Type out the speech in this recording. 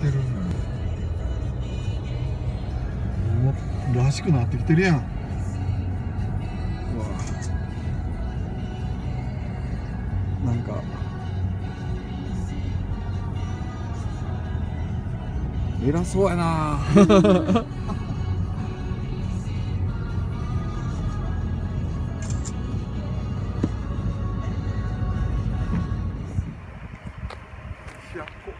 ってるんらしくなってきてるやん。わなんか。偉そうやな。Yeah.